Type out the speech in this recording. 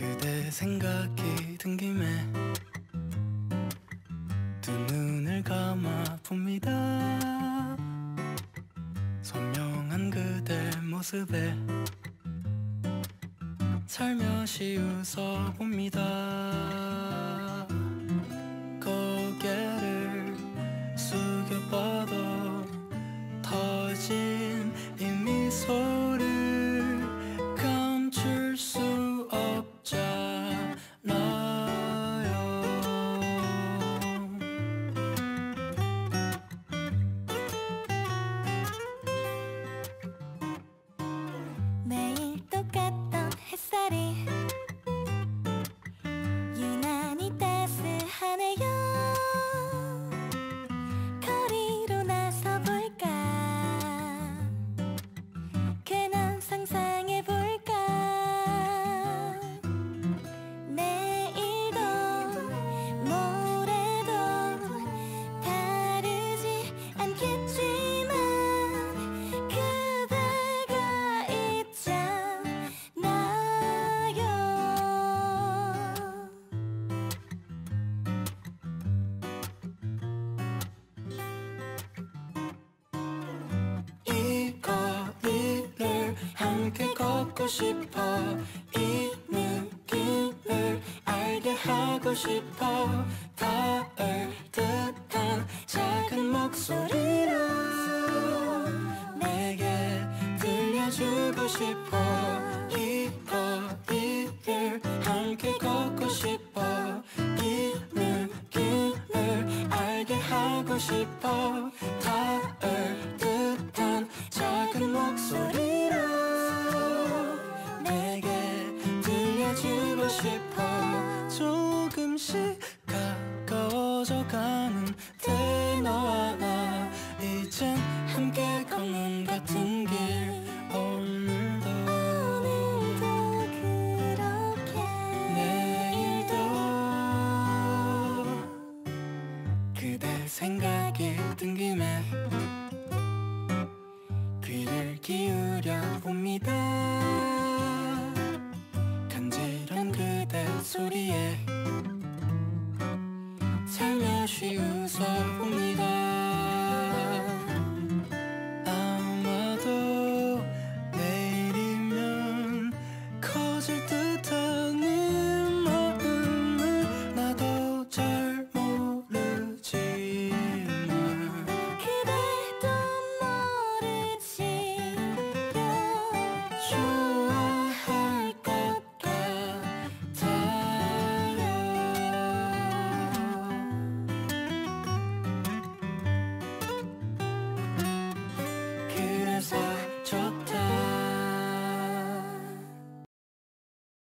그대 생각이 든 김에 두 눈을 감아 봅니다. 선명한 그대 모습에 살며시 웃어 봅니다 걷고 싶어. 이 느낌을 알게 하고 싶어. 닿을 듯한 작은 목소리로 내게 들려주고 싶어. 이 거리를 함께 걷고 싶어. 이 느낌을 알게 하고 싶어. 닿을 듯한 작은 목소리 가까워져 가는데 너와 나 이젠 함께 걷는 같은 길 오늘도 오늘도 그렇게 내일도 그대 생각이 든 김에 귀를 기울여 봅니다. 간지런 그대 소리에 살며시 웃어 봅니다